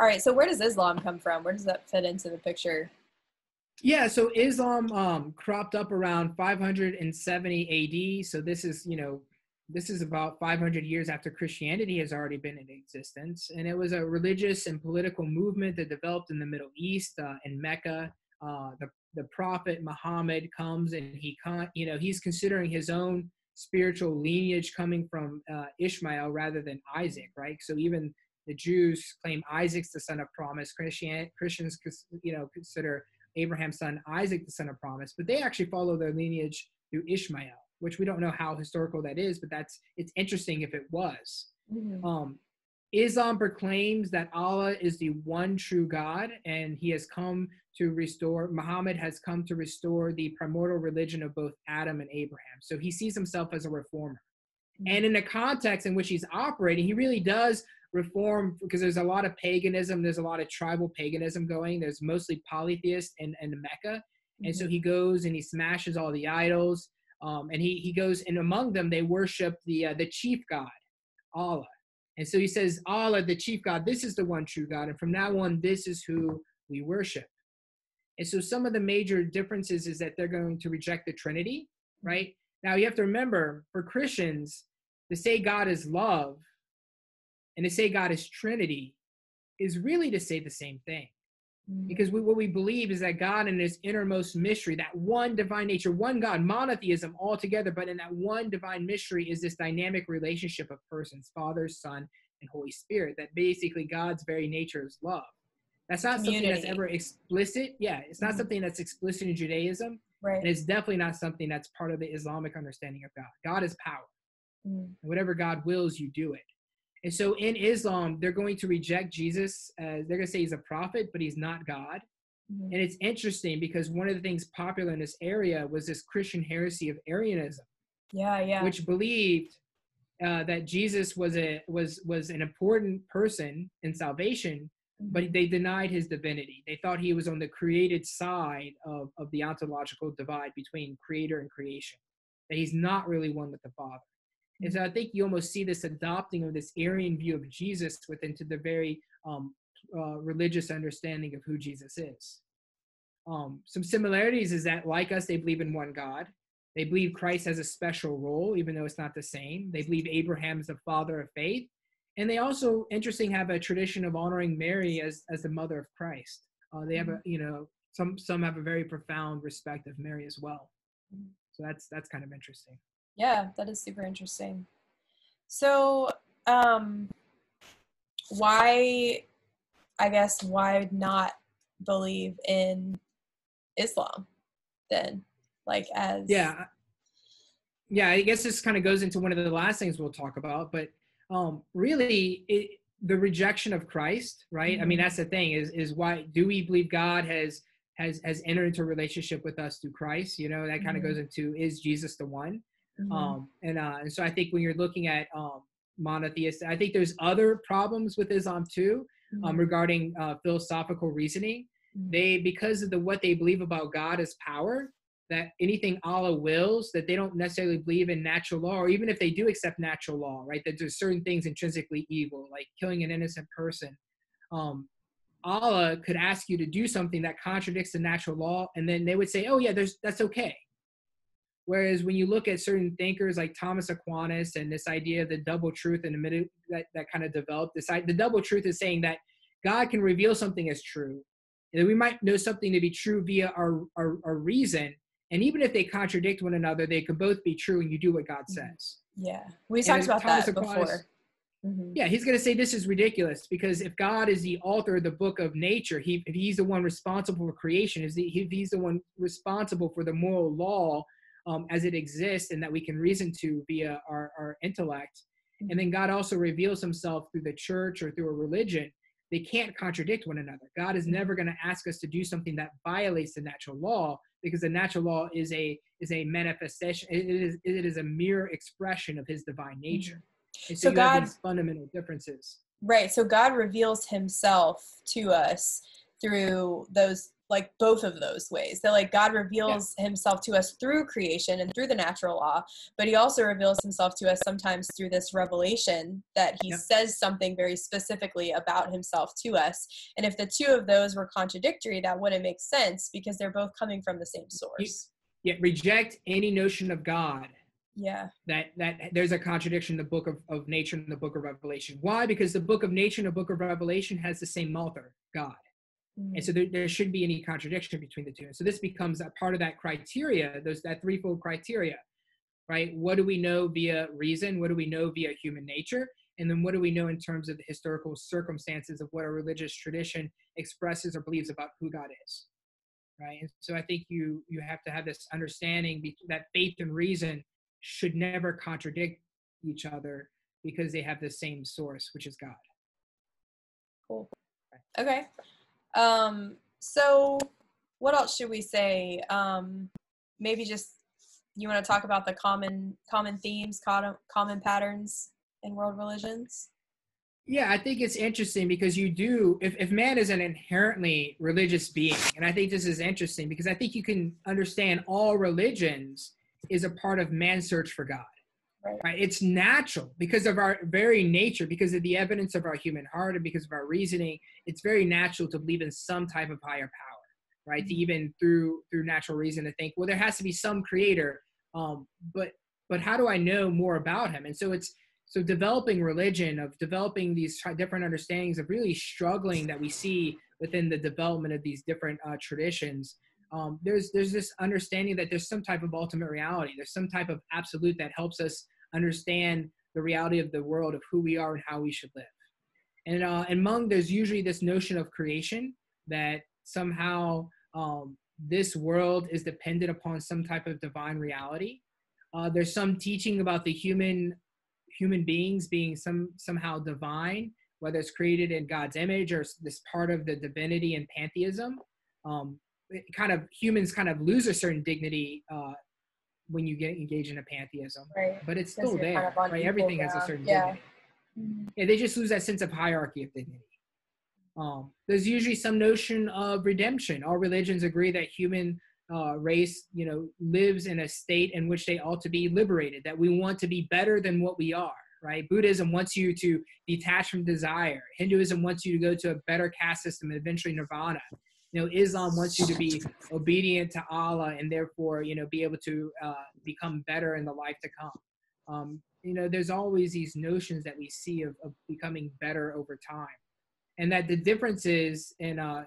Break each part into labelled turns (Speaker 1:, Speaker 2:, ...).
Speaker 1: All right, so where does Islam come from? Where does that fit into the picture?
Speaker 2: Yeah, so Islam um, cropped up around 570 AD. So this is, you know, this is about 500 years after Christianity has already been in existence. And it was a religious and political movement that developed in the Middle East, uh, in Mecca. Uh, the, the prophet Muhammad comes and he, con- you know, he's considering his own spiritual lineage coming from uh, Ishmael rather than Isaac, right? So even the Jews claim Isaac's the son of promise. Christian, Christians, you know, consider Abraham's son Isaac the son of promise, but they actually follow their lineage through Ishmael, which we don't know how historical that is, but that's it's interesting if it was. Mm-hmm. Um, Islam proclaims that Allah is the one true God, and He has come to restore. Muhammad has come to restore the primordial religion of both Adam and Abraham. So he sees himself as a reformer. Mm-hmm. And in the context in which he's operating, he really does reform because there's a lot of paganism there's a lot of tribal paganism going there's mostly polytheist in, in mecca mm-hmm. and so mm-hmm. he goes and he smashes all the idols um, and he, he goes and among them they worship the uh, the chief god allah and so he says allah the chief god this is the one true god and from now on this is who we worship and so some of the major differences is that they're going to reject the trinity right now you have to remember for christians to say god is love and to say God is Trinity is really to say the same thing. Mm-hmm. Because we, what we believe is that God in his innermost mystery, that one divine nature, one God, monotheism altogether, but in that one divine mystery is this dynamic relationship of persons, Father, Son, and Holy Spirit, that basically God's very nature is love. That's not Community. something that's ever explicit. Yeah, it's not mm-hmm. something that's explicit in Judaism. Right. And it's definitely not something that's part of the Islamic understanding of God. God is power. Mm. Whatever God wills, you do it. And so in Islam, they're going to reject Jesus. As they're going to say he's a prophet, but he's not God. Mm-hmm. And it's interesting because one of the things popular in this area was this Christian heresy of Arianism.
Speaker 1: Yeah, yeah.
Speaker 2: Which believed uh, that Jesus was a was was an important person in salvation, mm-hmm. but they denied his divinity. They thought he was on the created side of, of the ontological divide between creator and creation. That he's not really one with the Father. And so I think you almost see this adopting of this Arian view of Jesus within to the very um, uh, religious understanding of who Jesus is. Um, some similarities is that, like us, they believe in one God. They believe Christ has a special role, even though it's not the same. They believe Abraham is the father of faith. And they also, interesting, have a tradition of honoring Mary as, as the mother of Christ. Uh, they have a, you know, some some have a very profound respect of Mary as well. So that's that's kind of interesting.
Speaker 1: Yeah, that is super interesting. So, um, why, I guess, why not believe in Islam then? Like, as.
Speaker 2: Yeah. Yeah, I guess this kind of goes into one of the last things we'll talk about, but um, really, it, the rejection of Christ, right? Mm-hmm. I mean, mm-hmm. that's the thing is is why do we believe God has has has entered into a relationship with us through Christ? You know, that kind of mm-hmm. goes into is Jesus the one? Mm-hmm. Um, and uh, and so I think when you're looking at um, monotheist, I think there's other problems with Islam too um, mm-hmm. um, regarding uh, philosophical reasoning. Mm-hmm. They because of the what they believe about God as power, that anything Allah wills, that they don't necessarily believe in natural law, or even if they do accept natural law, right? That there's certain things intrinsically evil, like killing an innocent person. Um, Allah could ask you to do something that contradicts the natural law, and then they would say, "Oh yeah, there's that's okay." Whereas when you look at certain thinkers like Thomas Aquinas and this idea of the double truth in the middle that, that kind of developed, this the double truth is saying that God can reveal something as true. And that we might know something to be true via our, our, our reason. And even if they contradict one another, they can both be true and you do what God mm-hmm. says.
Speaker 1: Yeah. We talked about Thomas that Aquinas, before.
Speaker 2: Mm-hmm. Yeah, he's going to say this is ridiculous because if God is the author of the book of nature, he, if he's the one responsible for creation, if he's the one responsible for the moral law um, as it exists and that we can reason to via our, our intellect. And mm-hmm. then God also reveals himself through the church or through a religion. They can't contradict one another. God is mm-hmm. never going to ask us to do something that violates the natural law because the natural law is a is a manifestation. It is it is a mere expression of His divine mm-hmm. nature. so, so God fundamental differences.
Speaker 1: Right. So God reveals Himself to us through those like both of those ways. That like god reveals yeah. himself to us through creation and through the natural law but he also reveals himself to us sometimes through this revelation that he yeah. says something very specifically about himself to us. And if the two of those were contradictory that wouldn't make sense because they're both coming from the same source.
Speaker 2: yeah reject any notion of god
Speaker 1: yeah.
Speaker 2: that that there's a contradiction in the book of, of nature and the book of revelation. Why? Because the book of nature and the book of revelation has the same author god Mm-hmm. And so there, there shouldn't be any contradiction between the two. And so this becomes a part of that criteria, those that threefold criteria, right? What do we know via reason? What do we know via human nature? And then what do we know in terms of the historical circumstances of what a religious tradition expresses or believes about who God is? Right. And so I think you you have to have this understanding that faith and reason should never contradict each other because they have the same source, which is God.
Speaker 1: Cool. Okay. Um, so what else should we say? Um, maybe just you want to talk about the common common themes, common common patterns in world religions.
Speaker 2: Yeah, I think it's interesting because you do, if, if man is an inherently religious being, and I think this is interesting because I think you can understand all religions is a part of man's search for God. Right. right. It's natural because of our very nature, because of the evidence of our human heart and because of our reasoning. It's very natural to believe in some type of higher power, right? Mm-hmm. To even through through natural reason to think, well, there has to be some creator. Um, but but how do I know more about him? And so it's so developing religion of developing these different understandings of really struggling that we see within the development of these different uh, traditions um, there's there's this understanding that there's some type of ultimate reality. There's some type of absolute that helps us understand the reality of the world of who we are and how we should live. And uh, among there's usually this notion of creation that somehow um, this world is dependent upon some type of divine reality. Uh, there's some teaching about the human human beings being some somehow divine, whether it's created in God's image or this part of the divinity and pantheism. Um, kind of humans kind of lose a certain dignity uh, when you get engaged in a pantheism,
Speaker 1: right.
Speaker 2: but it's still there. Kind of right, everything has a certain yeah. dignity. Mm-hmm. Yeah, they just lose that sense of hierarchy of dignity. Um, there's usually some notion of redemption. All religions agree that human uh, race, you know, lives in a state in which they ought to be liberated. That we want to be better than what we are. Right? Buddhism wants you to detach from desire. Hinduism wants you to go to a better caste system and eventually nirvana you know islam wants you to be obedient to allah and therefore you know be able to uh, become better in the life to come. Um, you know there's always these notions that we see of, of becoming better over time. And that the differences in uh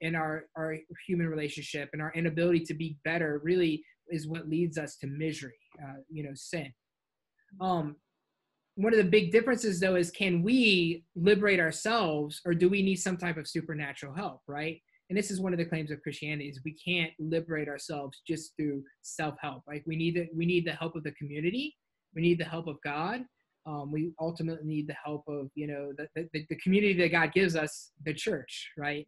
Speaker 2: in our our human relationship and our inability to be better really is what leads us to misery uh, you know sin. Um one of the big differences though is can we liberate ourselves or do we need some type of supernatural help right and this is one of the claims of Christianity is we can't liberate ourselves just through self-help. Like we need the, we need the help of the community. We need the help of God. Um, we ultimately need the help of you know the, the, the community that God gives us, the church, right?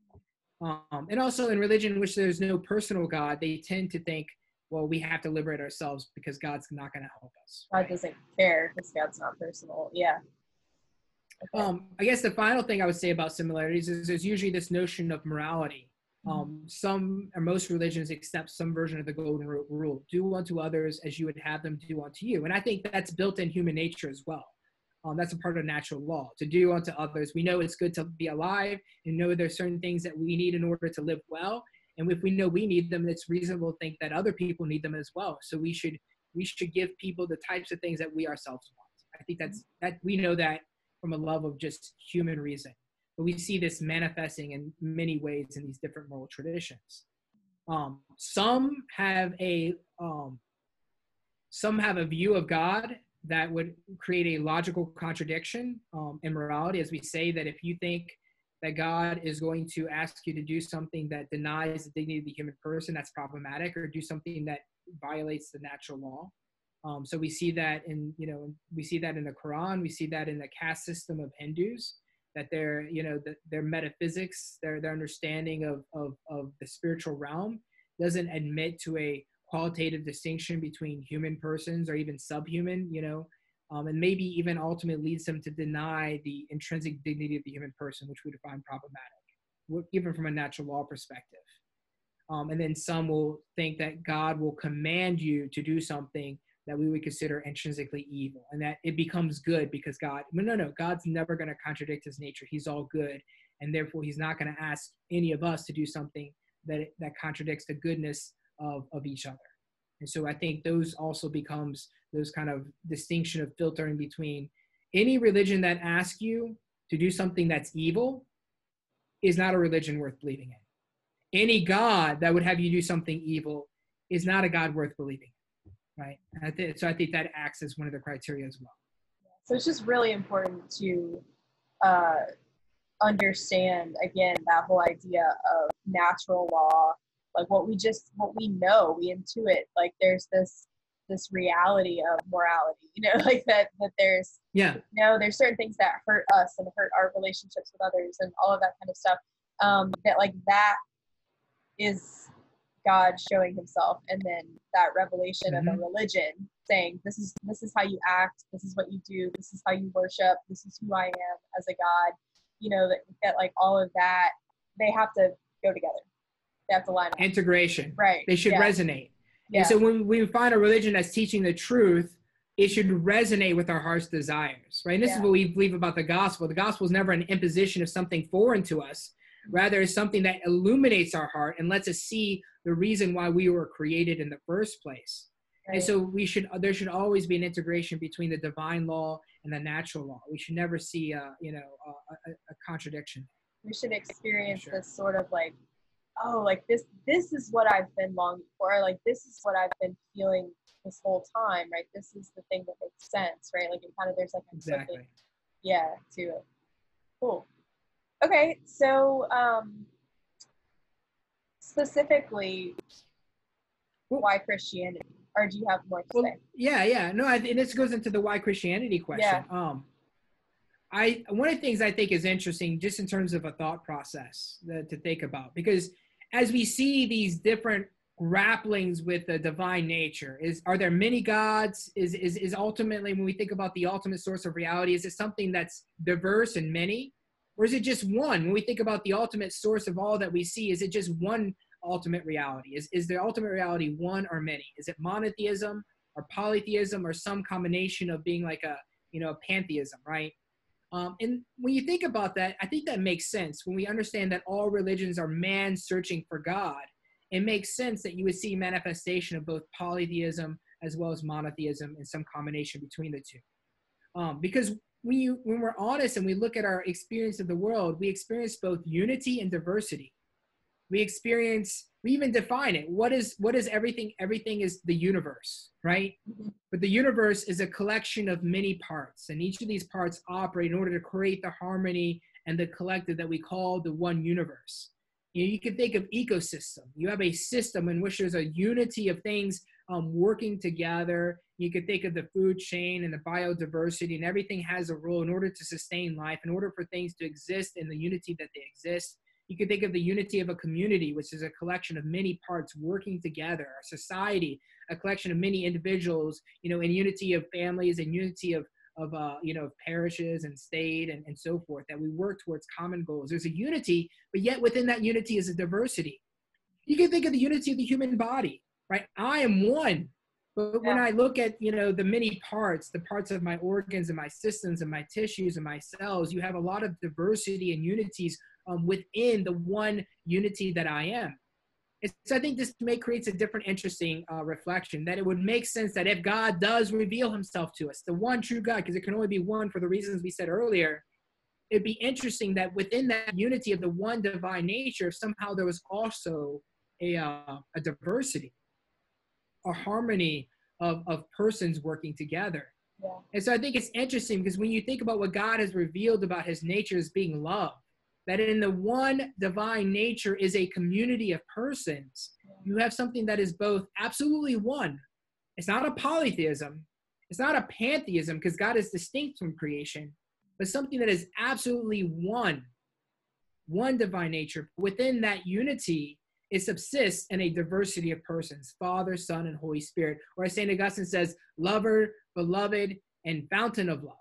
Speaker 2: Um, and also in religion, in which there's no personal God, they tend to think, well, we have to liberate ourselves because God's not going to help us.
Speaker 1: God doesn't care because God's not personal. Yeah.
Speaker 2: Okay. Um, I guess the final thing I would say about similarities is there's usually this notion of morality. Mm-hmm. Um, some or most religions accept some version of the golden rule do unto others as you would have them do unto you. And I think that's built in human nature as well. Um, that's a part of natural law to do unto others. We know it's good to be alive and know there's certain things that we need in order to live well. And if we know we need them, it's reasonable to think that other people need them as well. So we should we should give people the types of things that we ourselves want. I think that's that we know that from a love of just human reason. But we see this manifesting in many ways in these different moral traditions. Um, some have a um, some have a view of God that would create a logical contradiction um, in morality, as we say that if you think that God is going to ask you to do something that denies the dignity of the human person, that's problematic, or do something that violates the natural law. Um, so we see that in you know we see that in the Quran, we see that in the caste system of Hindus that their you know the, their metaphysics their their understanding of, of of the spiritual realm doesn't admit to a qualitative distinction between human persons or even subhuman you know um, and maybe even ultimately leads them to deny the intrinsic dignity of the human person which we define problematic even from a natural law perspective. Um, and then some will think that God will command you to do something that we would consider intrinsically evil and that it becomes good because God, no, no, no, God's never going to contradict his nature. He's all good. And therefore, he's not going to ask any of us to do something that, that contradicts the goodness of, of each other. And so I think those also becomes those kind of distinction of filtering between any religion that asks you to do something that's evil is not a religion worth believing in. Any God that would have you do something evil is not a God worth believing in, right? I th- so I think that acts as one of the criteria as well.
Speaker 1: So it's just really important to uh, understand, again, that whole idea of natural law, like what we just, what we know, we intuit, like there's this this reality of morality you know like that that there's
Speaker 2: yeah
Speaker 1: you know there's certain things that hurt us and hurt our relationships with others and all of that kind of stuff um that like that is god showing himself and then that revelation mm-hmm. of a religion saying this is this is how you act this is what you do this is how you worship this is who i am as a god you know that, that like all of that they have to go together they have to line up
Speaker 2: integration
Speaker 1: right
Speaker 2: they should yeah. resonate yeah. And so when we find a religion that's teaching the truth, it should resonate with our heart's desires, right? And this yeah. is what we believe about the gospel. The gospel is never an imposition of something foreign to us. Rather, it's something that illuminates our heart and lets us see the reason why we were created in the first place. Right. And so we should there should always be an integration between the divine law and the natural law. We should never see a, you know a, a, a contradiction.
Speaker 1: We should experience sure. this sort of like oh like this this is what i've been longing for like this is what i've been feeling this whole time right this is the thing that makes sense right like it kind of there's like
Speaker 2: exactly
Speaker 1: yeah to it cool okay so um specifically why christianity? Or do you have more to well, say?
Speaker 2: yeah yeah. No I, and this goes into the why christianity question. Yeah. um I one of the things I think is interesting, just in terms of a thought process that, to think about, because as we see these different grapplings with the divine nature is are there many gods? Is, is is ultimately when we think about the ultimate source of reality is it something that's diverse and many or is it just one when we think about the ultimate source of all that we see is it just one ultimate reality is is the ultimate reality one or many is it monotheism or polytheism or some combination of being like a you know a pantheism right um, and when you think about that, I think that makes sense. When we understand that all religions are man searching for God, it makes sense that you would see manifestation of both polytheism as well as monotheism and some combination between the two. Um, because when you when we're honest and we look at our experience of the world, we experience both unity and diversity. We experience we even define it. What is what is everything? Everything is the universe right? But the universe is a collection of many parts and each of these parts operate in order to create the harmony and the collective that we call the one universe. You, know, you can think of ecosystem. You have a system in which there's a unity of things um, working together you could think of the food chain and the biodiversity and everything has a role in order to sustain life in order for things to exist in the unity that they exist you could think of the unity of a community, which is a collection of many parts working together, a society, a collection of many individuals, you know, in unity of families and unity of, of uh, you know, parishes and state and, and so forth, that we work towards common goals. There's a unity, but yet within that unity is a diversity. You can think of the unity of the human body, right? I am one. But when I look at, you know, the many parts, the parts of my organs and my systems and my tissues and my cells, you have a lot of diversity and unities um, within the one unity that I am. And so I think this may creates a different, interesting uh, reflection that it would make sense that if God does reveal Himself to us, the one true God, because it can only be one for the reasons we said earlier, it'd be interesting that within that unity of the one divine nature, somehow there was also a, uh, a diversity, a harmony of, of persons working together. Yeah. And so I think it's interesting because when you think about what God has revealed about His nature as being love, that in the one divine nature is a community of persons. You have something that is both absolutely one. It's not a polytheism, it's not a pantheism because God is distinct from creation, but something that is absolutely one, one divine nature. Within that unity, it subsists in a diversity of persons Father, Son, and Holy Spirit. Or as St. Augustine says, lover, beloved, and fountain of love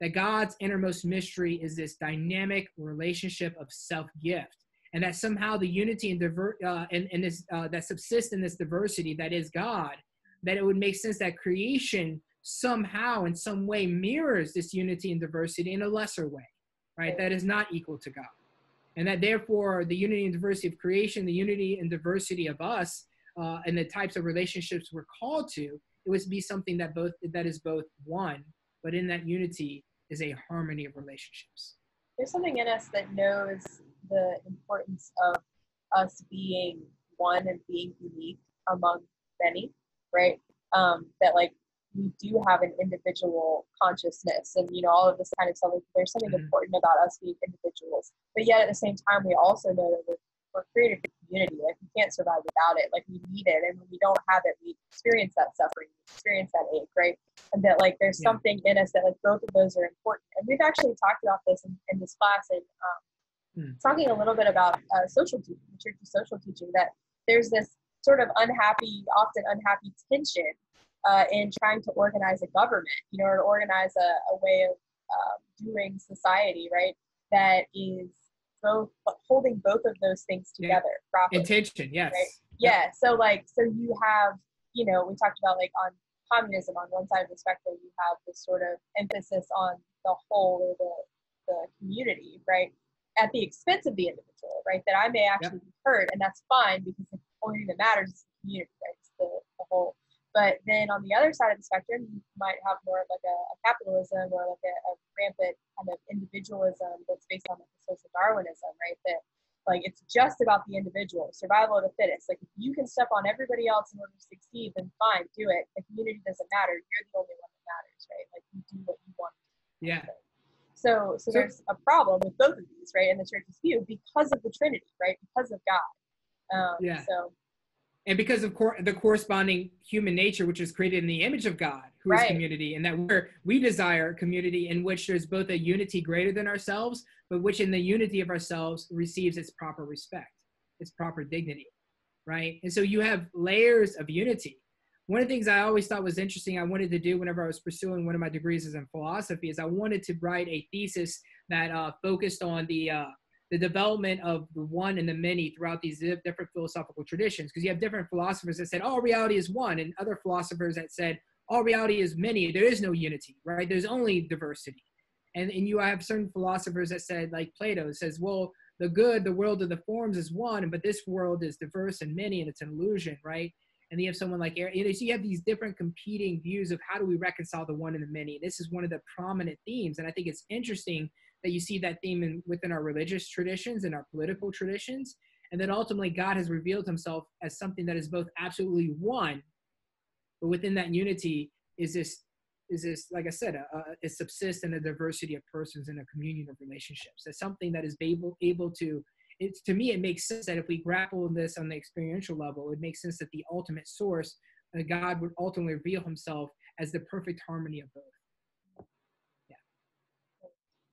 Speaker 2: that God's innermost mystery is this dynamic relationship of self gift. and that somehow the unity and diver uh, and, and this uh, that subsists in this diversity that is God, that it would make sense that creation somehow in some way mirrors this unity and diversity in a lesser way, right? That is not equal to God. And that therefore the unity and diversity of creation, the unity and diversity of us, uh, and the types of relationships we're called to, it would be something that both that is both one, but in that unity is a harmony of relationships.
Speaker 1: There's something in us that knows the importance of us being one and being unique among many, right? Um, that like we do have an individual consciousness and you know all of this kind of stuff like there's something mm-hmm. important about us being individuals but yet at the same time we also know that we're, we're created a community like we can't survive without it like we need it and when we don't have it we experience that suffering we experience that ache right and that like there's yeah. something in us that like both of those are important and we've actually talked about this in, in this class and um, mm. talking a little bit about uh, social teaching church's social teaching that there's this sort of unhappy often unhappy tension uh, in trying to organize a government, you know, or to organize a, a way of uh, doing society, right? That is both holding both of those things together
Speaker 2: properly. Intention, yes. Right?
Speaker 1: Yeah. So like, so you have, you know, we talked about like on communism on one side of the spectrum, you have this sort of emphasis on the whole or the the community, right? At the expense of the individual, right? That I may actually yep. be hurt, and that's fine because the only thing that matters is the community, right? It's the, the whole but then on the other side of the spectrum, you might have more of like a, a capitalism or like a, a, rampant kind of individualism that's based on like social Darwinism, right? That like it's just about the individual, survival of the fittest. Like if you can step on everybody else in order to succeed, then fine, do it. The community doesn't matter. You're the only one that matters, right? Like you do what you want.
Speaker 2: Yeah.
Speaker 1: So, so there's a problem with both of these, right? In the church's view, because of the Trinity, right? Because of God. Um, yeah. So
Speaker 2: and because of cor- the corresponding human nature which is created in the image of god who right. is community and that we're we desire community in which there's both a unity greater than ourselves but which in the unity of ourselves receives its proper respect its proper dignity right and so you have layers of unity one of the things i always thought was interesting i wanted to do whenever i was pursuing one of my degrees is in philosophy is i wanted to write a thesis that uh, focused on the uh, the development of the one and the many throughout these different philosophical traditions. Because you have different philosophers that said all reality is one, and other philosophers that said all reality is many. There is no unity, right? There's only diversity. And, and you have certain philosophers that said, like Plato says, well, the good, the world of the forms is one, but this world is diverse and many, and it's an illusion, right? And you have someone like you know, so you have these different competing views of how do we reconcile the one and the many. This is one of the prominent themes, and I think it's interesting that you see that theme in, within our religious traditions and our political traditions. And then ultimately, God has revealed himself as something that is both absolutely one, but within that unity is this is this like i said a, a, it subsists in a diversity of persons and a communion of relationships it's something that is able able to it's to me it makes sense that if we grapple this on the experiential level it makes sense that the ultimate source uh, god would ultimately reveal himself as the perfect harmony of both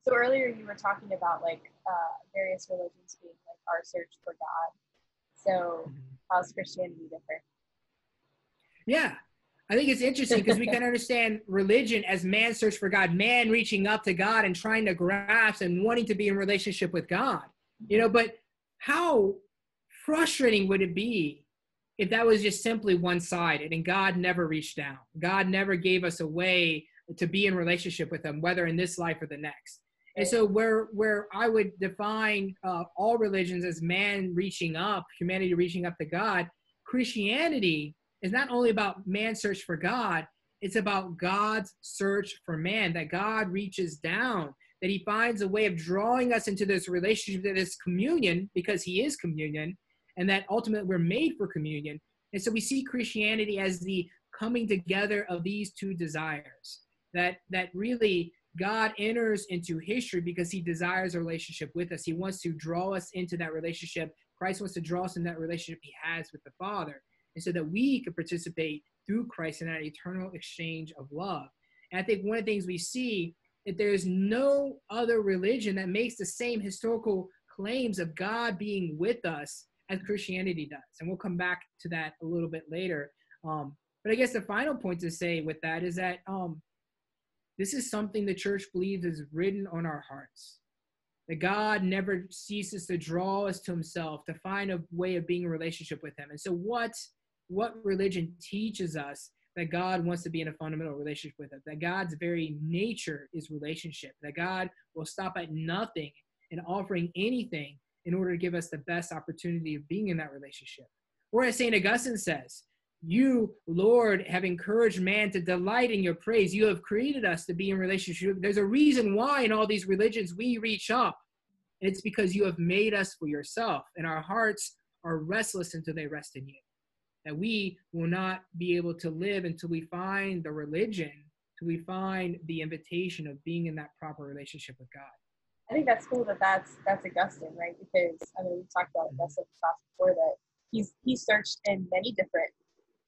Speaker 1: so earlier you were talking about like uh, various religions being like our search for God. So mm-hmm. how's Christianity different?
Speaker 2: Yeah, I think it's interesting because we can understand religion as man search for God, man reaching up to God and trying to grasp and wanting to be in relationship with God. You know, but how frustrating would it be if that was just simply one sided and God never reached down? God never gave us a way to be in relationship with Him, whether in this life or the next. And so where where I would define uh, all religions as man reaching up, humanity reaching up to God, Christianity is not only about man's search for God, it's about God's search for man, that God reaches down, that he finds a way of drawing us into this relationship, that is communion, because he is communion, and that ultimately we're made for communion. And so we see Christianity as the coming together of these two desires, that that really God enters into history because he desires a relationship with us. He wants to draw us into that relationship. Christ wants to draw us in that relationship he has with the Father. And so that we could participate through Christ in that eternal exchange of love. And I think one of the things we see that there is no other religion that makes the same historical claims of God being with us as Christianity does. And we'll come back to that a little bit later. Um, but I guess the final point to say with that is that um, this is something the church believes is written on our hearts. that God never ceases to draw us to himself, to find a way of being in relationship with him. And so what what religion teaches us that God wants to be in a fundamental relationship with us, that God's very nature is relationship, that God will stop at nothing and offering anything in order to give us the best opportunity of being in that relationship. Or as St. Augustine says, you, Lord, have encouraged man to delight in your praise. You have created us to be in relationship. There's a reason why in all these religions we reach up. It's because you have made us for yourself, and our hearts are restless until they rest in you. That we will not be able to live until we find the religion, till we find the invitation of being in that proper relationship with God.
Speaker 1: I think that's cool that that's that's Augustine, right? Because I mean, we talked about Augustine before that he's he searched in many different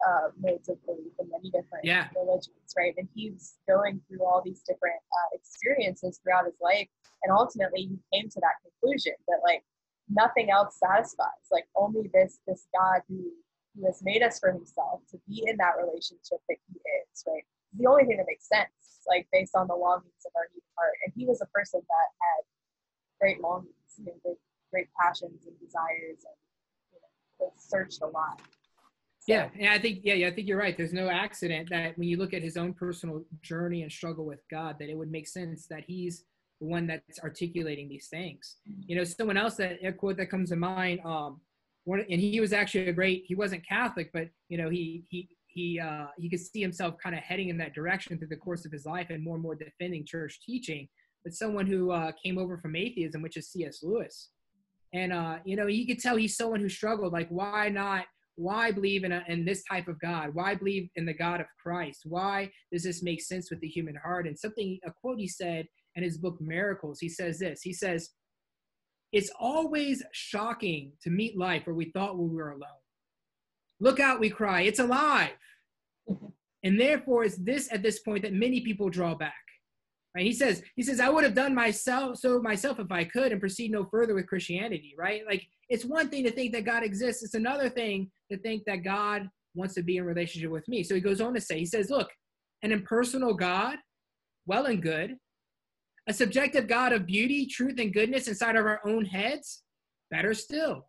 Speaker 1: uh, modes of belief in many different
Speaker 2: yeah.
Speaker 1: religions, right? And he's going through all these different uh, experiences throughout his life, and ultimately he came to that conclusion that like nothing else satisfies. Like only this this God who who has made us for Himself to be in that relationship that He is, right? The only thing that makes sense, like based on the longings of our human heart. And he was a person that had great longings, you know, great, great passions and desires, and you know, searched a lot.
Speaker 2: Yeah, and I think yeah, yeah, I think you're right. There's no accident that when you look at his own personal journey and struggle with God, that it would make sense that he's the one that's articulating these things. You know, someone else that a quote that comes to mind, um, one, and he was actually a great. He wasn't Catholic, but you know, he he he uh, he could see himself kind of heading in that direction through the course of his life and more and more defending church teaching. But someone who uh, came over from atheism, which is C.S. Lewis, and uh, you know, you could tell he's someone who struggled. Like, why not? Why believe in, a, in this type of God? Why believe in the God of Christ? Why does this make sense with the human heart? And something, a quote he said in his book Miracles, he says this. He says, It's always shocking to meet life where we thought we were alone. Look out, we cry, it's alive. and therefore, it's this at this point that many people draw back. Right? He says, he says, I would have done myself so myself if I could and proceed no further with Christianity, right? Like it's one thing to think that God exists, it's another thing to think that God wants to be in relationship with me. So he goes on to say, he says, look, an impersonal God, well and good, a subjective God of beauty, truth, and goodness inside of our own heads, better still.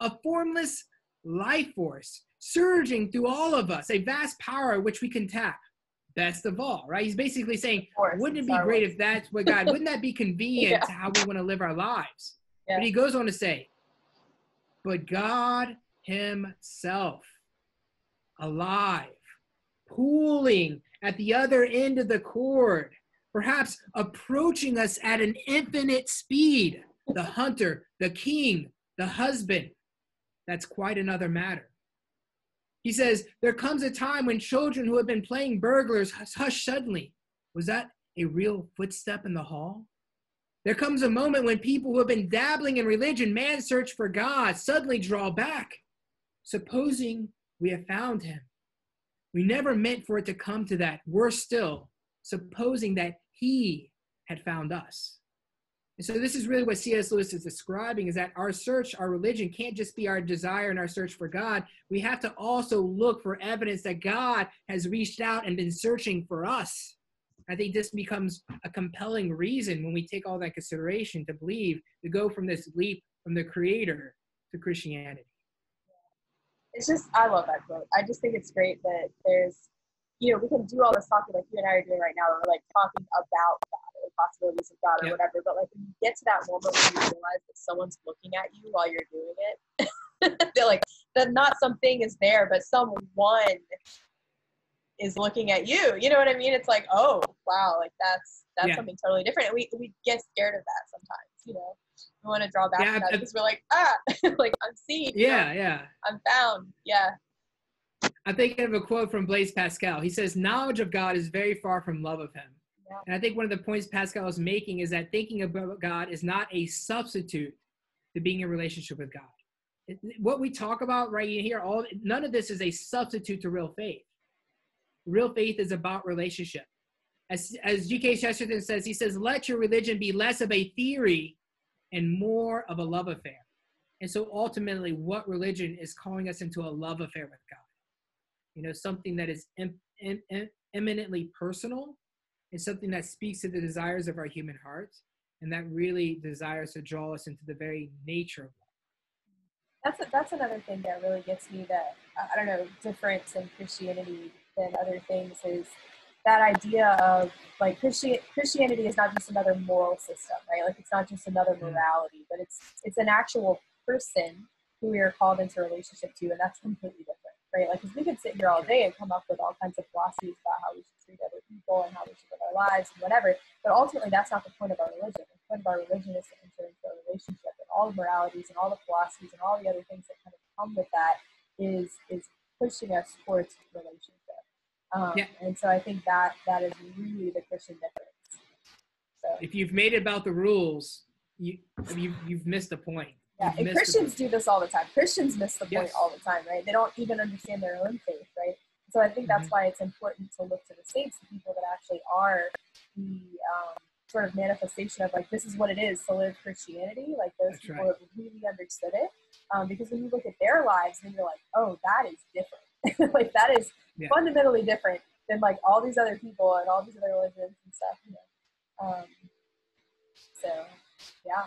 Speaker 2: A formless life force surging through all of us, a vast power which we can tap best of all, right? He's basically saying, wouldn't it be great if that's what God, wouldn't that be convenient yeah. to how we want to live our lives? Yeah. But he goes on to say, but God Himself, alive, pooling at the other end of the cord, perhaps approaching us at an infinite speed, the hunter, the king, the husband. That's quite another matter. He says, There comes a time when children who have been playing burglars hush suddenly. Was that a real footstep in the hall? There comes a moment when people who have been dabbling in religion, man search for God, suddenly draw back, supposing we have found him. We never meant for it to come to that. Worse still, supposing that he had found us. And so this is really what C.S. Lewis is describing is that our search, our religion can't just be our desire and our search for God. We have to also look for evidence that God has reached out and been searching for us. I think this becomes a compelling reason when we take all that consideration to believe to go from this leap from the creator to Christianity.
Speaker 1: It's just I love that quote. I just think it's great that there's you know, we can do all this talking like you and I are doing right now, we're like talking about God possibilities of God or whatever. But like when you get to that moment when you realize that someone's looking at you while you're doing it, they're like that not something is there, but someone is looking at you. You know what I mean? It's like, oh wow, like that's that's yeah. something totally different. And we we get scared of that sometimes, you know. We want to draw back yeah, that because we're like, ah, like I'm seen.
Speaker 2: Yeah, know? yeah.
Speaker 1: I'm found. Yeah.
Speaker 2: I'm thinking of a quote from Blaise Pascal. He says, Knowledge of God is very far from love of Him. And I think one of the points Pascal is making is that thinking about God is not a substitute to being in relationship with God. what we talk about right here, all none of this is a substitute to real faith. Real faith is about relationship. As, as G.K. Chesterton says, he says, let your religion be less of a theory and more of a love affair. And so ultimately, what religion is calling us into a love affair with God? you know, something that is em- em- eminently personal and something that speaks to the desires of our human hearts. and that really desires to draw us into the very nature of love.
Speaker 1: That's a, that's another thing that really gets me that I don't know difference in Christianity than other things is that idea of like Christi- Christianity is not just another moral system, right? Like it's not just another mm. morality, but it's it's an actual person who we are called into relationship to, and that's completely different, right? Like, because we could sit here all day and come up with all kinds of philosophies about how we should treat other people and how we should live our lives and whatever, but ultimately that's not the point of our religion. The point of our religion is to enter into a relationship, and all the moralities and all the philosophies and all the other things that kind of come with that is is pushing us towards relationship. Um, yeah. And so I think that that is really the Christian difference.
Speaker 2: So. If you've made it about the rules, you you've, you've missed the point.
Speaker 1: Yeah, and Christians do this all the time. Christians miss the point yes. all the time, right? They don't even understand their own faith, right? So I think that's mm-hmm. why it's important to look to the saints, the people that actually are the um, sort of manifestation of like this is what it is to live Christianity. Like those that's people right. have really understood it, um, because when you look at their lives, then you're like, oh, that is different. like that is yeah. fundamentally different than like all these other people and all these other religions and stuff. You know? um, so yeah.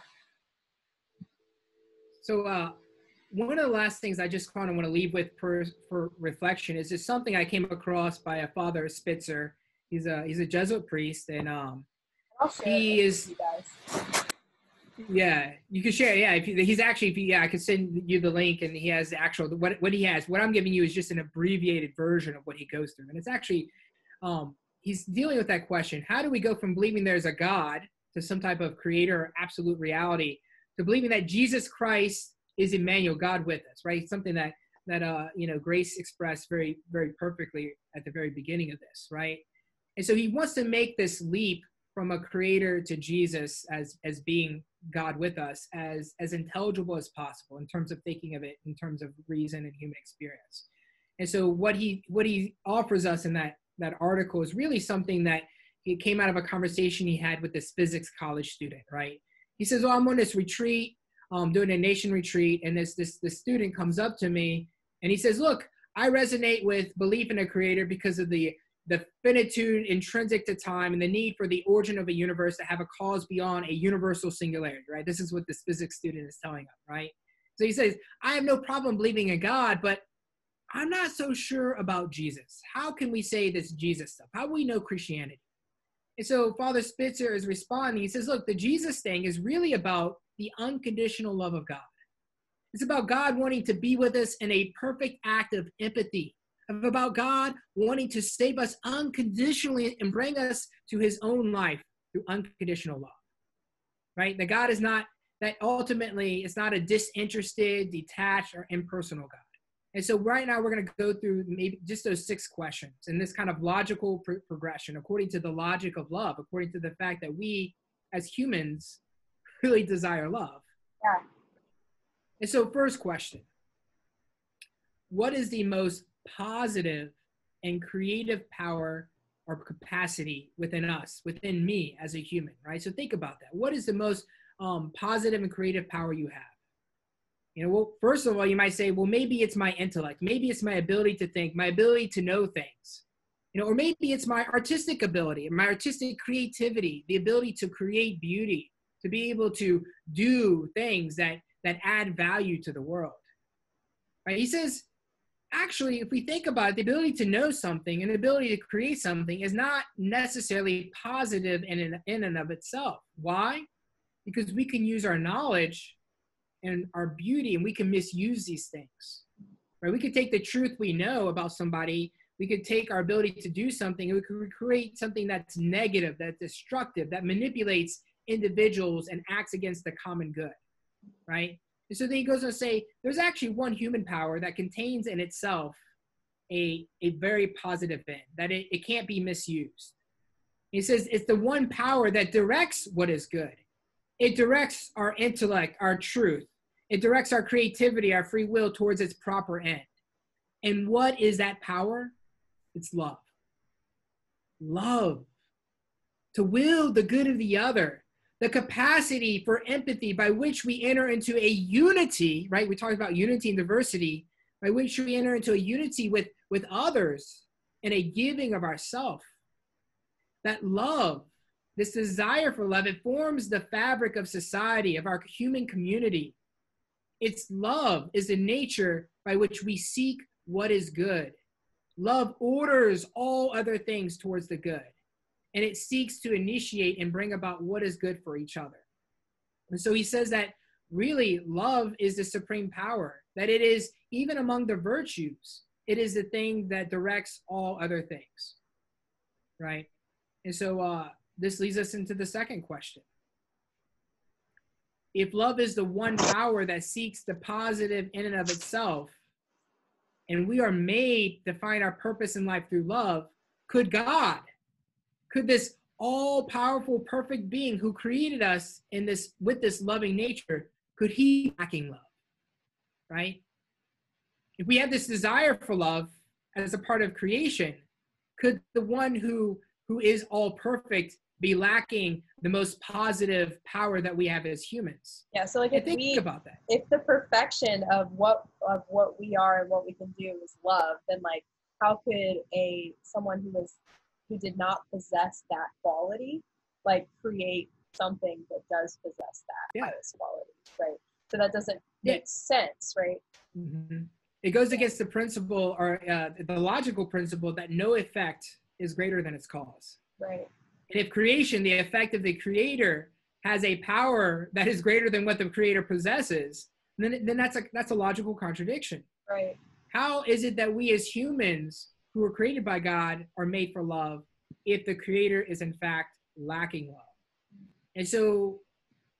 Speaker 2: So uh, one of the last things I just kind of want to leave with for, for reflection is just something I came across by a Father Spitzer. He's a he's a Jesuit priest, and um, he is. Yeah, you can share. Yeah, if you, he's actually, you, yeah, I can send you the link, and he has the actual what what he has. What I'm giving you is just an abbreviated version of what he goes through, and it's actually, um, he's dealing with that question: How do we go from believing there's a God to some type of creator or absolute reality to believing that Jesus Christ is Emmanuel, God with us, right? Something that that uh you know Grace expressed very very perfectly at the very beginning of this, right? And so he wants to make this leap from a creator to Jesus as as being God with us as as intelligible as possible in terms of thinking of it in terms of reason and human experience. And so what he what he offers us in that that article is really something that it came out of a conversation he had with this physics college student, right? He says, "Oh, I'm on this retreat, um, doing a nation retreat, and this this this student comes up to me and he says, "Look, I resonate with belief in a creator because of the the finitude intrinsic to time and the need for the origin of a universe to have a cause beyond a universal singularity." Right? This is what this physics student is telling us, right? So he says, "I have no problem believing in God, but." I'm not so sure about Jesus. How can we say this Jesus stuff? How do we know Christianity? And so Father Spitzer is responding. He says, Look, the Jesus thing is really about the unconditional love of God. It's about God wanting to be with us in a perfect act of empathy, of about God wanting to save us unconditionally and bring us to his own life through unconditional love. Right? That God is not, that ultimately it's not a disinterested, detached, or impersonal God. And so right now we're going to go through maybe just those six questions in this kind of logical pro- progression according to the logic of love, according to the fact that we as humans really desire love.
Speaker 1: Yeah.
Speaker 2: And so first question. What is the most positive and creative power or capacity within us, within me as a human, right? So think about that. What is the most um, positive and creative power you have? You know, well, first of all, you might say, well, maybe it's my intellect. Maybe it's my ability to think, my ability to know things. You know, or maybe it's my artistic ability, my artistic creativity, the ability to create beauty, to be able to do things that that add value to the world. Right? He says, actually, if we think about it, the ability to know something and the ability to create something is not necessarily positive in, in and of itself. Why? Because we can use our knowledge and our beauty and we can misuse these things right? We could take the truth we know about somebody we could take our ability to do something and we could create something that's negative that's destructive that manipulates individuals and acts against the common good right? And so then he goes on to say there's actually one human power that contains in itself a, a very positive end that it, it can't be misused. He says it's the one power that directs what is good it directs our intellect, our truth. It directs our creativity, our free will towards its proper end. And what is that power? It's love. Love. To will the good of the other, the capacity for empathy by which we enter into a unity, right? We talked about unity and diversity, by which we enter into a unity with, with others and a giving of ourself. That love this desire for love, it forms the fabric of society, of our human community. It's love is the nature by which we seek what is good. Love orders all other things towards the good, and it seeks to initiate and bring about what is good for each other. And so he says that really love is the supreme power, that it is, even among the virtues, it is the thing that directs all other things. Right? And so uh, this leads us into the second question. If love is the one power that seeks the positive in and of itself, and we are made to find our purpose in life through love, could God, could this all powerful, perfect being who created us in this with this loving nature, could he lacking love? Right? If we have this desire for love as a part of creation, could the one who who is all perfect be lacking the most positive power that we have as humans.
Speaker 1: Yeah, so like if
Speaker 2: think
Speaker 1: we,
Speaker 2: about that.
Speaker 1: If the perfection of what of what we are and what we can do is love, then like how could a someone who was who did not possess that quality like create something that does possess that yeah. highest quality, right? So that doesn't yeah. make sense, right?
Speaker 2: Mm-hmm. It goes against the principle or uh, the logical principle that no effect is greater than its cause.
Speaker 1: Right.
Speaker 2: And if creation, the effect of the creator, has a power that is greater than what the creator possesses, then, then that's a that's a logical contradiction.
Speaker 1: Right.
Speaker 2: How is it that we as humans who were created by God are made for love if the creator is in fact lacking love? And so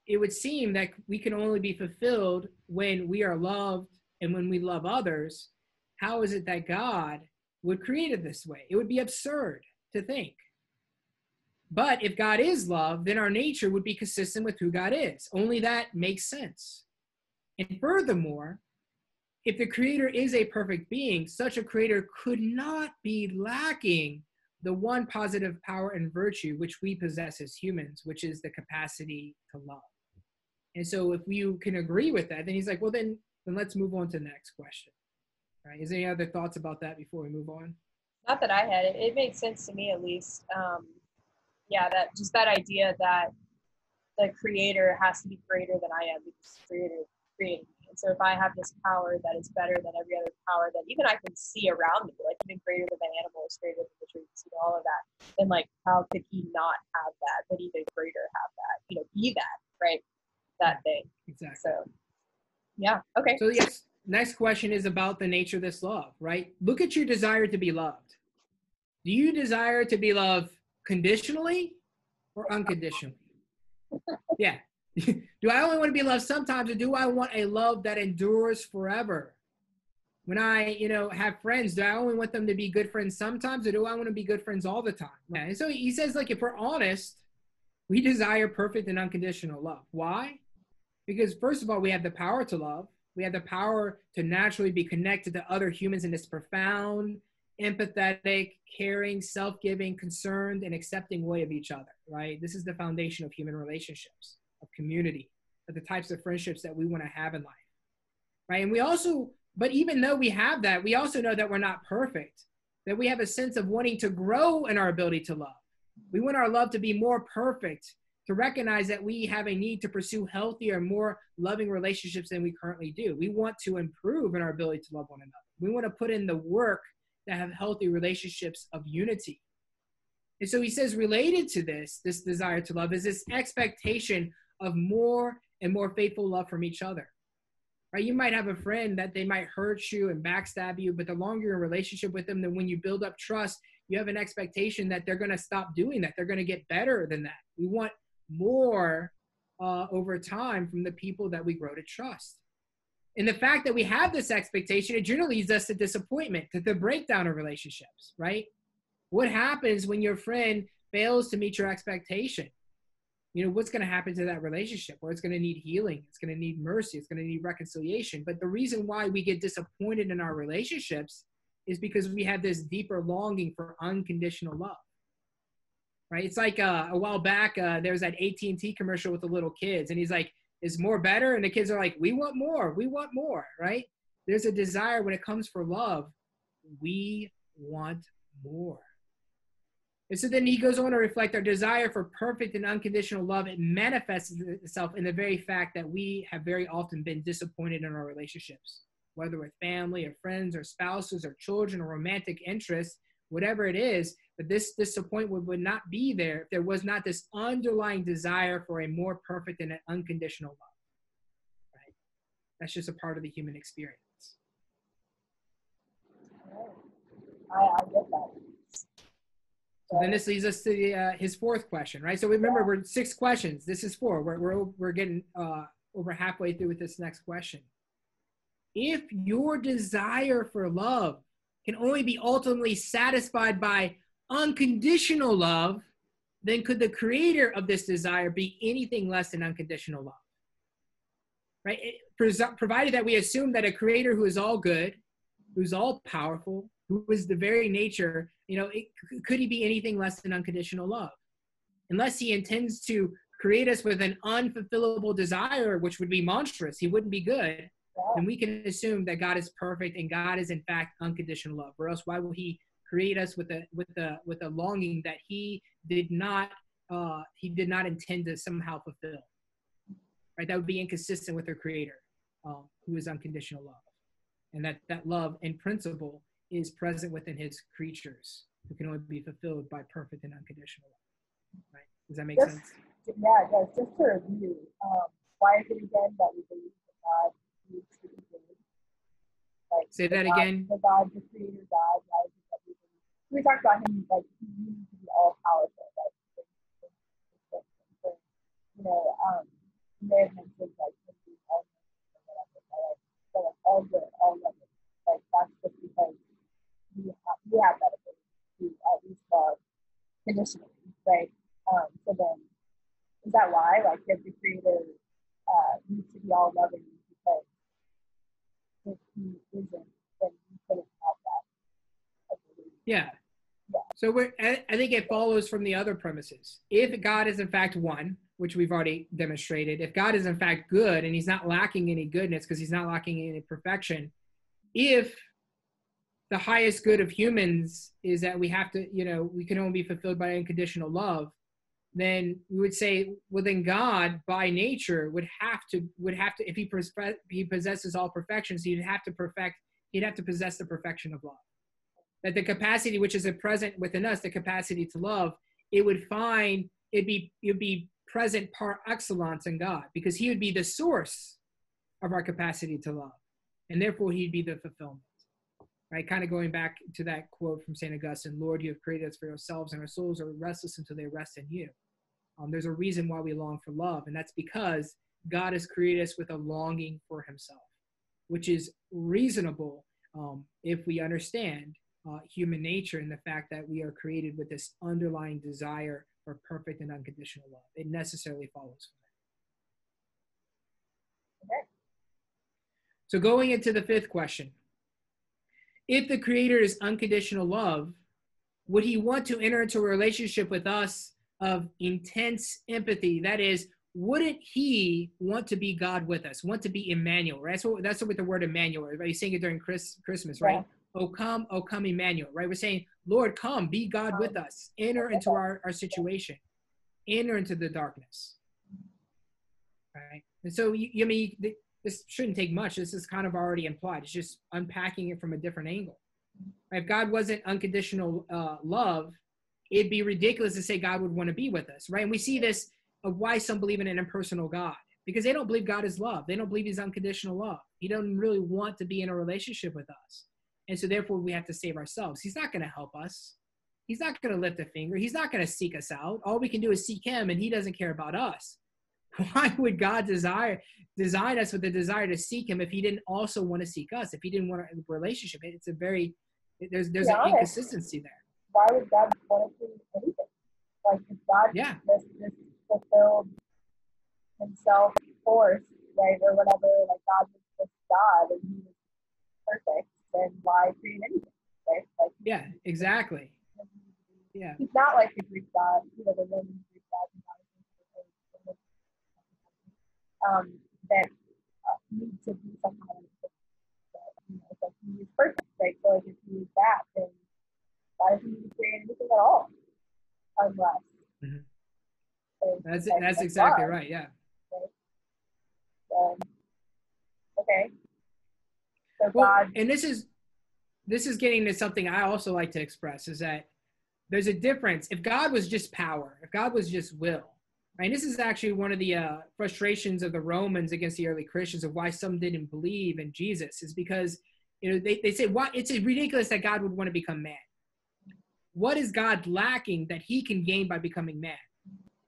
Speaker 2: it would seem that we can only be fulfilled when we are loved and when we love others. How is it that God would create it this way? It would be absurd to think. But if God is love, then our nature would be consistent with who God is. Only that makes sense. And furthermore, if the creator is a perfect being, such a creator could not be lacking the one positive power and virtue which we possess as humans, which is the capacity to love. And so if you can agree with that, then he's like, well, then, then let's move on to the next question. Right? Is there any other thoughts about that before we move on?
Speaker 1: Not that I had. It, it makes sense to me at least. Um, yeah, that just that idea that the creator has to be greater than I am because creator created me. And so if I have this power that is better than every other power that even I can see around me, like even greater than the animals, greater than the trees, you know, all of that, then like how could he not have that, but even greater have that, you know, be that, right? That thing.
Speaker 2: Exactly.
Speaker 1: So yeah. Okay.
Speaker 2: So yes, next question is about the nature of this love, right? Look at your desire to be loved. Do you desire to be loved conditionally or unconditionally? yeah. do I only want to be loved sometimes or do I want a love that endures forever? When I, you know, have friends, do I only want them to be good friends sometimes or do I want to be good friends all the time? Yeah. And so he says, like, if we're honest, we desire perfect and unconditional love. Why? Because first of all, we have the power to love. We have the power to naturally be connected to other humans in this profound empathetic, caring, self giving, concerned, and accepting way of each other, right? This is the foundation of human relationships, of community, of the types of friendships that we want to have in life, right? And we also, but even though we have that, we also know that we're not perfect, that we have a sense of wanting to grow in our ability to love. We want our love to be more perfect, to recognize that we have a need to pursue healthier, more loving relationships than we currently do. We want to improve in our ability to love one another. We want to put in the work that have healthy relationships of unity. And so he says, related to this, this desire to love is this expectation of more and more faithful love from each other. Right? You might have a friend that they might hurt you and backstab you, but the longer you're in relationship with them, then when you build up trust, you have an expectation that they're going to stop doing that. They're going to get better than that. We want more uh, over time from the people that we grow to trust. And the fact that we have this expectation, it generally leads us to disappointment, to the breakdown of relationships, right? What happens when your friend fails to meet your expectation? You know, what's going to happen to that relationship? Or it's going to need healing, it's going to need mercy, it's going to need reconciliation. But the reason why we get disappointed in our relationships is because we have this deeper longing for unconditional love. Right? It's like uh, a while back, uh, there was that AT&T commercial with the little kids, and he's like, is more better? And the kids are like we want more. We want more right? There's a desire when it comes for love. We want more. And so then he goes on to reflect our desire for perfect and unconditional love. It manifests itself in the very fact that we have very often been disappointed in our relationships, whether with family or friends or spouses or children or romantic interests, whatever it is. But this disappointment would not be there if there was not this underlying desire for a more perfect and an unconditional love. Right? That's just a part of the human experience.
Speaker 1: I, I get that.
Speaker 2: So then this leads us to the, uh, his fourth question, right? So remember, we're six questions. This is four. We're, we're, we're getting uh, over halfway through with this next question. If your desire for love can only be ultimately satisfied by unconditional love, then could the creator of this desire be anything less than unconditional love? Right? It, provided that we assume that a creator who is all good, who's all powerful, who is the very nature, you know, it, could he be anything less than unconditional love? Unless he intends to create us with an unfulfillable desire, which would be monstrous, he wouldn't be good then we can assume that God is perfect and God is in fact unconditional love. Or else, why will He create us with a with a with a longing that He did not uh, He did not intend to somehow fulfill? Right, that would be inconsistent with our Creator, um, who is unconditional love, and that that love in principle is present within His creatures, who can only be fulfilled by perfect and unconditional love. Right? Does that make
Speaker 1: just,
Speaker 2: sense?
Speaker 1: Yeah, it does. Just to review, um, why is it again that we believe that God
Speaker 2: like say that
Speaker 1: God,
Speaker 2: again.
Speaker 1: The God, the Creator God, right? We talked about him like he needs to be all powerful, right? You know, um, may have mentioned like all or whatever, right? So like all good, all loving. Like that's just because we have, we have that ability to at least love conditionally, right? Um, so then, is that why? Like, if the creator uh, needs to be all loving because if he isn't, then he couldn't have that.
Speaker 2: Yeah. yeah. So we're, I, think it follows from the other premises. If God is in fact one, which we've already demonstrated, if God is in fact good and he's not lacking any goodness because he's not lacking any perfection, if the highest good of humans is that we have to, you know, we can only be fulfilled by unconditional love, then we would say, well, then God by nature would have to would have to if he he possesses all perfections, he'd have to perfect he'd have to possess the perfection of love. That the capacity which is a present within us, the capacity to love, it would find it'd be it'd be present par excellence in God because He would be the source of our capacity to love, and therefore He'd be the fulfillment right? Kind of going back to that quote from St. Augustine Lord, you have created us for yourselves, and our souls are restless until they rest in you. Um, there's a reason why we long for love, and that's because God has created us with a longing for Himself, which is reasonable um, if we understand uh, human nature and the fact that we are created with this underlying desire for perfect and unconditional love. It necessarily follows from that. Okay. So, going into the fifth question if the creator is unconditional love, would he want to enter into a relationship with us of intense empathy? That is, wouldn't he want to be God with us, want to be Emmanuel, right? That's what, that's what the word Emmanuel is, right? You sing it during Chris, Christmas, right? Yeah. Oh, come, oh, come, Emmanuel, right? We're saying, Lord, come, be God with us, enter into our, our situation, enter into the darkness, right? And so, you, you mean, this shouldn't take much. This is kind of already implied. It's just unpacking it from a different angle. If God wasn't unconditional uh, love, it'd be ridiculous to say God would want to be with us, right? And we see this of why some believe in an impersonal God because they don't believe God is love. They don't believe He's unconditional love. He doesn't really want to be in a relationship with us, and so therefore we have to save ourselves. He's not going to help us. He's not going to lift a finger. He's not going to seek us out. All we can do is seek Him, and He doesn't care about us. why would God desire design us with the desire to seek Him if He didn't also want to seek us? If He didn't want a relationship, it's a very there's there's an inconsistency there.
Speaker 1: Why would God want to do anything? Like if God
Speaker 2: yeah.
Speaker 1: just, just fulfilled Himself force, right, or whatever, like God was just God and He was perfect, then why create anything, right? Like
Speaker 2: yeah, exactly. Yeah.
Speaker 1: He's not like the Greek God, you know, the Roman Greek God um, that uh, need to be somehow you know, like he is perfect, right? So like if he is that, then why does he need to create anything at all?
Speaker 3: unless.
Speaker 2: Mhm.
Speaker 3: there's
Speaker 2: That's
Speaker 3: like
Speaker 2: that's exactly
Speaker 3: God.
Speaker 2: right. Yeah.
Speaker 3: Um, okay. So
Speaker 2: Well,
Speaker 3: God,
Speaker 2: and this is this is getting to something I also like to express is that there's a difference. If God was just power, if God was just will, right? This is actually one of the uh, frustrations of the Romans against the early Christians of why some didn't believe in Jesus is because you know they, they say why it's ridiculous that God would want to become man. What is God lacking that he can gain by becoming man?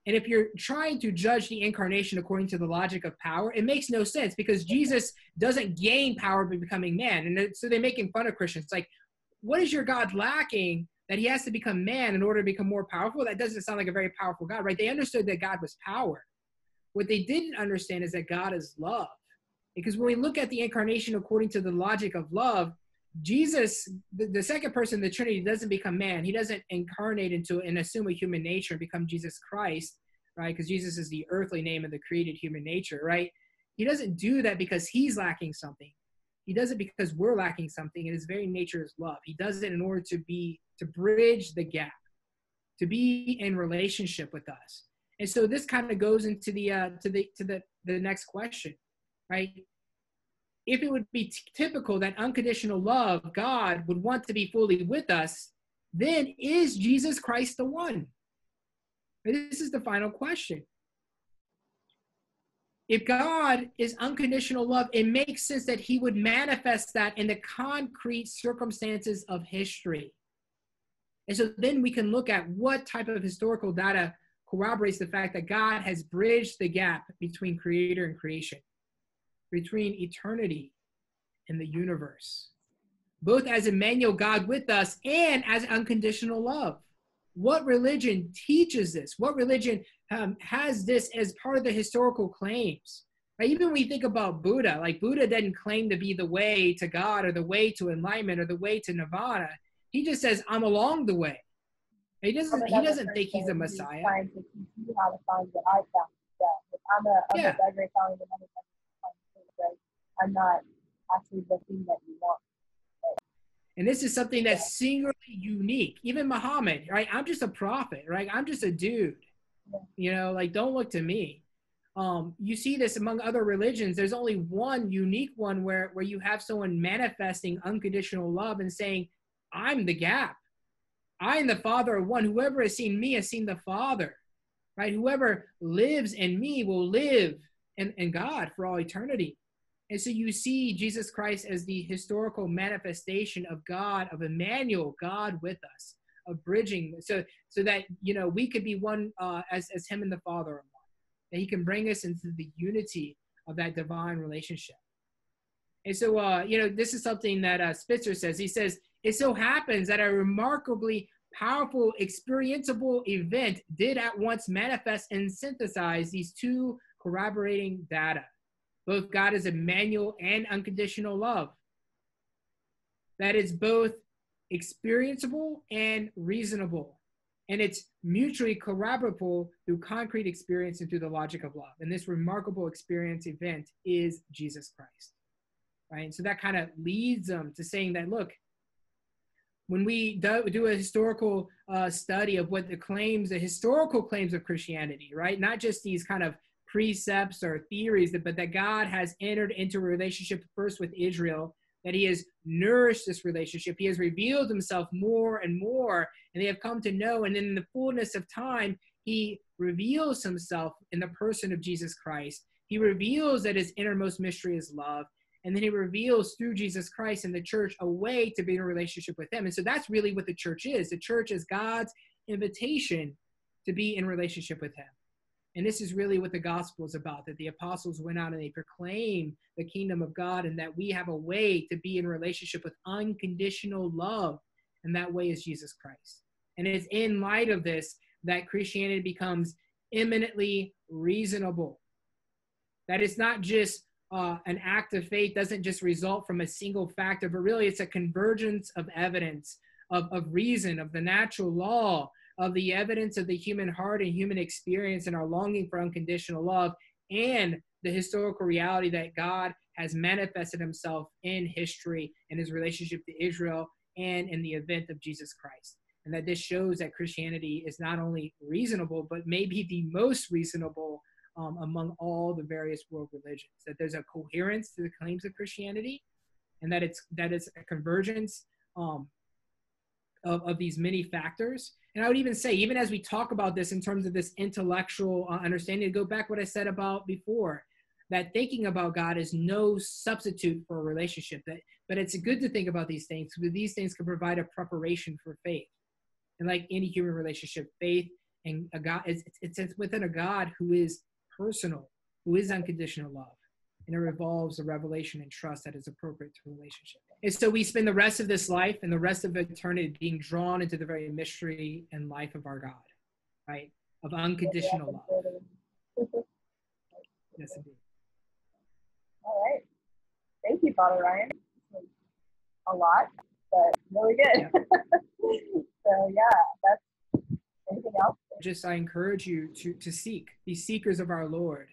Speaker 2: And if you're trying to judge the incarnation according to the logic of power, it makes no sense because Jesus doesn't gain power by becoming man. And so they're making fun of Christians. Like, what is your God lacking that he has to become man in order to become more powerful? That doesn't sound like a very powerful God, right? They understood that God was power. What they didn't understand is that God is love. Because when we look at the incarnation according to the logic of love, Jesus, the, the second person in the Trinity, doesn't become man. He doesn't incarnate into and assume a human nature and become Jesus Christ, right? Because Jesus is the earthly name of the created human nature, right? He doesn't do that because he's lacking something. He does it because we're lacking something, and his very nature is love. He does it in order to be to bridge the gap, to be in relationship with us. And so this kind of goes into the uh, to the to the the next question, right? If it would be t- typical that unconditional love, God would want to be fully with us, then is Jesus Christ the one? This is the final question. If God is unconditional love, it makes sense that he would manifest that in the concrete circumstances of history. And so then we can look at what type of historical data corroborates the fact that God has bridged the gap between creator and creation, between eternity and the universe, both as Emmanuel, God with us, and as unconditional love. What religion teaches this? What religion um, has this as part of the historical claims? Right? Even when we think about Buddha, like Buddha didn't claim to be the way to God or the way to enlightenment or the way to nirvana. He just says, "I'm along the way." He doesn't.
Speaker 3: I'm
Speaker 2: He doesn't think he's a messiah.
Speaker 3: Trying to teach you how to find what I found. Yeah, I'm a, I'm
Speaker 2: Yeah.
Speaker 3: a beggar found another beggar. I'm not actually the thing that you want.
Speaker 2: And this is something that's singularly unique. Even Muhammad, right? I'm just a prophet, right? I'm just a dude.
Speaker 3: Yeah.
Speaker 2: You know, like don't look to me. Um, you see this among other religions. There's only one unique one where where you have someone manifesting unconditional love and saying, "I'm the gap. I am the Father of one. Whoever has seen me has seen the Father." Right? Whoever lives in me will live in, in God for all eternity. And so you see Jesus Christ as the historical manifestation of God, of Emmanuel, God with us, of bridging, so so that you know we could be one uh, as as Him and the Father are one. That He can bring us into the unity of that divine relationship. And so uh, you know this is something that uh, Spitzer says. He says it so happens that a remarkably powerful experienceable event did at once manifest and synthesize these two corroborating data both God is Emmanuel and unconditional love. That is both experienceable and reasonable. And it's mutually corroborable through concrete experience and through the logic of love. And this remarkable experience event is Jesus Christ. Right? And So that kind of leads them to saying that, look, when we do, do a historical uh, study of what the claims, the historical claims of Christianity, right? Not just these kind of precepts or theories, that, but that God has entered into a relationship first with Israel, that He has nourished this relationship. He has revealed Himself more and more, and they have come to know. And in the fullness of time, He reveals Himself in the person of Jesus Christ. He reveals that His innermost mystery is love. And then he reveals through Jesus Christ and the church a way to be in a relationship with him. And so that's really what the church is. The church is God's invitation to be in relationship with him. And this is really what the gospel is about that the apostles went out and they proclaimed the kingdom of God and that we have a way to be in relationship with unconditional love. And that way is Jesus Christ. And it's in light of this that Christianity becomes eminently reasonable. That it's not just uh, an act of faith doesn't just result from a single factor, but really it's a convergence of evidence, of, of reason, of the natural law, of the evidence of the human heart and human experience and our longing for unconditional love, and the historical reality that God has manifested himself in history in his relationship to Israel and in the event of Jesus Christ. and that this shows that Christianity is not only reasonable, but maybe the most reasonable um, among all the various world religions. That there's a coherence to the claims of Christianity, and that it's that it's a convergence um, of, of these many factors. And I would even say, even as we talk about this in terms of this intellectual uh, understanding, to go back what I said about before, that thinking about God is no substitute for a relationship. That, but it's good to think about these things because these things can provide a preparation for faith. And like any human relationship, faith and a God, it's, it's, it's within a God who is personal, who is unconditional love. And it revolves a revelation and trust that is appropriate to relationship. And so we spend the rest of this life and the rest of eternity being drawn into the very mystery and life of our God, right? Of unconditional love. yes, indeed.
Speaker 3: All right. Thank you, Father Ryan. A lot, but really good. Yeah. so yeah, that's anything else?
Speaker 2: Just I encourage you to to seek, be seekers of our Lord.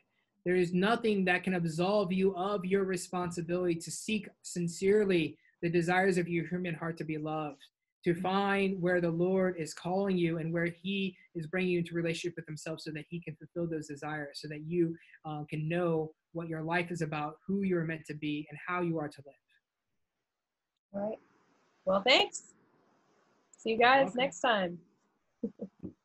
Speaker 2: There is nothing that can absolve you of your responsibility to seek sincerely the desires of your human heart to be loved, to find where the Lord is calling you and where He is bringing you into relationship with Himself so that He can fulfill those desires, so that you uh, can know what your life is about, who you're meant to be, and how you are to live.
Speaker 1: All right. Well, thanks. See you guys next time.